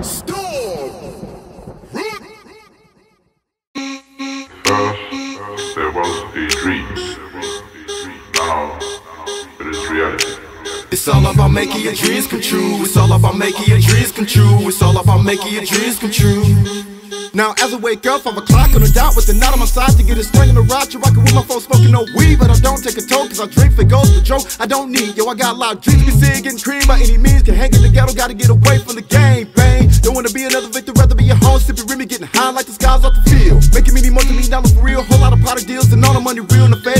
It's all about making your dreams come true. It's all about making your dreams come true. It's all about making your dreams come true. Now, as I wake up, 5 o'clock on the dot with the knot on my side to get a string in the. You rockin' with my phone smoking no weed, but I don't take a toke, cause I drink for goes for Joe. I don't need, yo, I got a lot of dreams to be seeing, getting cream by any means. Can hang in the ghetto, gotta get away from the game. Don't wanna be another victim, rather be at home, sipping Remy, getting high like the skies off the field. Making me multi million dollars for real, whole lot of product deals, and all the money real in the fed.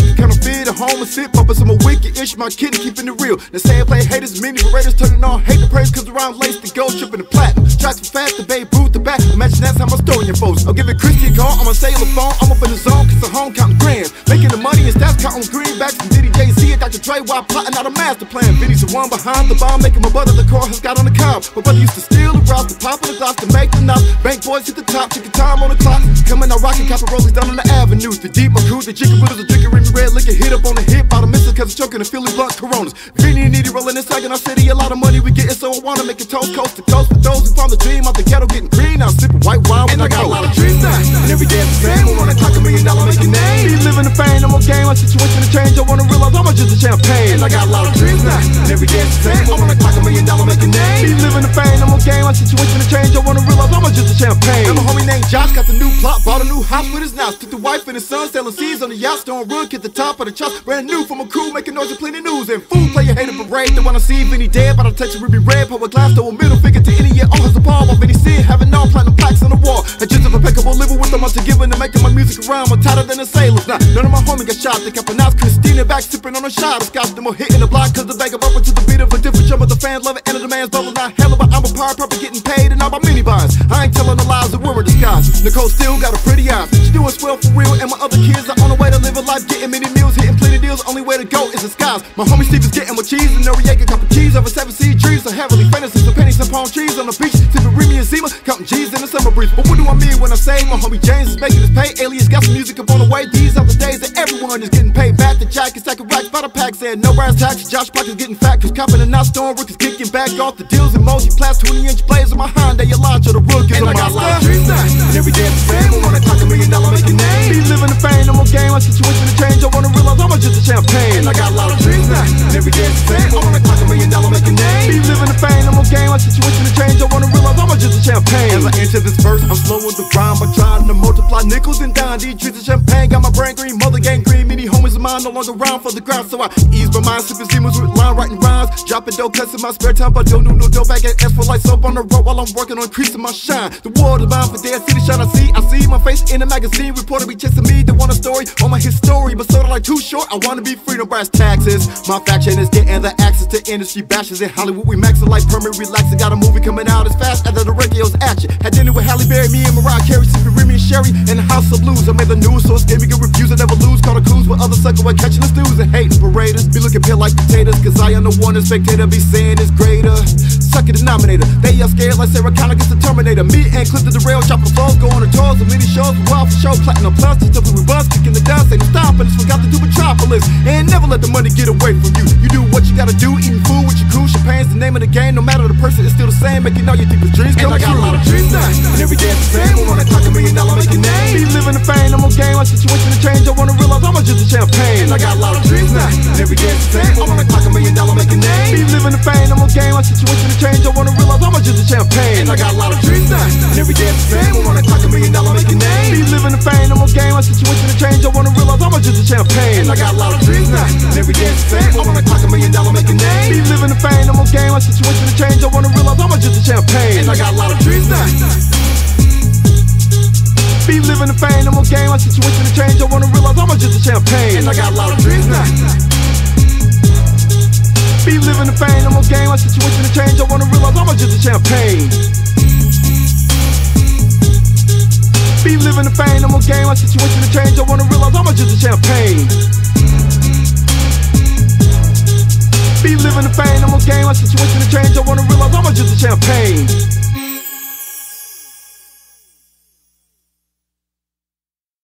At home and sit, puppets, I'm a wicked ish, my kid, keeping it real. They say I play haters, many Raiders turning on hate the praise, cause around lace the gold, tripping the platinum. Tracks for fast, the Babe Ruth, the back. Imagine that's how my story unfolds. I'll give it Christy a call on my cellular phone. I'm up in the zone, cause I'm home counting grams. Making the money and stats counting greenbacks from Diddy Jay Z and Dr. Dre while plotting out a master plan. Vinnie's the one behind the bomb, making my brother the car has got on the cob. My brother used to steal the routes, to pop in the glass to make the knots. Bank boys hit the top, taking time on the clock. Coming out rocking copper rollies down on the avenue. The deep, my crew, the chicken riddles, the drinking red liquor hit up on the hip. Out of missing cause I'm choking the Philly blunt coronas. Vinnie and Needy rolling inside in our city, a lot of money we getting, so I wanna make it toast coast to coast. For those who found the dream out the ghetto, getting green, now sipping white wine And I got a lot of dreams now. And every day it's the same. I wanna clock a million dollar making name. Be living the fame, I'm okay, my situation to change. I wanna realize I'm just a champagne. And I got a lot of dreams now. And every day it's the same. I wanna clock a million dollar making Be name. living the fame, I'm okay, my situation to change. I wanna realize I'm just a champagne. And my homie named Josh got the new plot, bought a new house with his now. Took the wife and his son, selling seeds on the yacht, Stormrook at the top of the chop. Brand new from a crew, making noise and plenty news. And food player hater parade. They wanna see Vinnie dead, but I touch a ruby red. Public glass, throw a middle finger to any year. All has a ball, while Vinnie sin, having all platinum plaques on the wall. A just impeccable living with the I'm giving and making my music around. I'm tighter than a sailor's Nah, none of my homies got shot. They kept pronounced Christina back, sipping on a shot. scotch, them more hitting the block, cause the bag of bumper to the beat of a different drum. But the fans love it, and the demands bubble. Not hella, but I'm a power purple getting paid, and all my mini buys. I ain't telling the lies that we're in disguise. Nicole still got a pretty eyes. She doing swell for real, and my other kids are on the way to live a life, getting many meals, hitting plenty deals. Only way to go is the skies. My homie Steve is getting more cheese and Noriega, cup of cheese over seven Remy counting G's in the summer breeze. But what do I mean when I say my homie James is making his pay? Alias got some music up on the way. These are the days that everyone is getting paid back. The jack is stacking racks by the pack, saying no brass tacks. Josh Black is getting fat, cause copping and not storm. Rook is kicking back off the deals and multi plats. 20 inch blades on my Honda. Your launch of the rook is And a I got a lot of dreams now. And every day it's the same. I wanna clock a million dollar making Be name. living the fame, I'm okay, my situation to change. I wanna realize I'm just a champagne. And I got a lot of dreams now. And every day it's the same. I wanna clock a million dollar making Be name. living champagne. As I enter this verse, I'm slowing the rhyme by trying to multiply nickels and dimes. These drinks of champagne got my brain green, mother gang no longer around for the ground, so I ease my mind, sipping demons with line writing rhymes. Dropping dope cuts in my spare time, but don't do no dope. I get S for lights up on the road while I'm working on increasing my shine. The world is mine for their city shine. I see, I see my face in the magazine. Reporter be chasing me, they want a story on my history, but sort of like too short. I wanna be free, no brass taxes. My faction is getting the access to industry bashes in Hollywood. We maxing like permanent relaxing. Got a movie coming out as fast as the radio's action. Had dinner with Halle Berry, me and Mariah Carey, sipping Remy and Sherry in the House of Blues. I made the news, so it's me good reviews. I never lose. Call the clues with other sucker way catching the stews and hating paraders. Be looking pale like potatoes, cause I am the one the spectator be saying is greater. Suck it, denominator. They are scared like Sarah Connor gets the Terminator. Me and Cliff to the rail, dropping flows, going to tours, and many shows, wild for show, platinum plus, just we buzz, kicking the dust, ain't stopping us. Forgot to do Metropolis, and never let the money get away from you. You do what you gotta do, eating food with your crew. Champagne's the name of the game, no matter the person, it's still the same, making all your people's dreams And come I got a lot of true. dreams now. Just a champagne. And I got a lot of dreams now. Every day it's the same. I wanna clock a million dollar making Be name. living the fame, I'm okay, my situation to change. I wanna realize I'm just a champagne. And I got a lot of dreams now. And every day it's the same. I wanna clock a million dollar making Be name. living the fame, I'm okay, my situation to change. I wanna realize I'm just a champagne. And I got a lot of dreams now. And every day it's the same. I wanna clock a million dollar making Be name. living the fame, I'm okay, my situation to change. I wanna realize I'm just a champagne. And I got a lot of dreams now. Be living the fame, I'm okay, my situation to change. I wanna realize I'm just a champagne. And I got a lot of dreams now. Be living the fame, I'm okay, my situation to change. I wanna realize I'm just a champagne. Be living the fame, I'm okay, my situation to change. I wanna realize I'm just a champagne. Be living the fame, I'm okay, my situation to change. I wanna realize I'm just a champagne.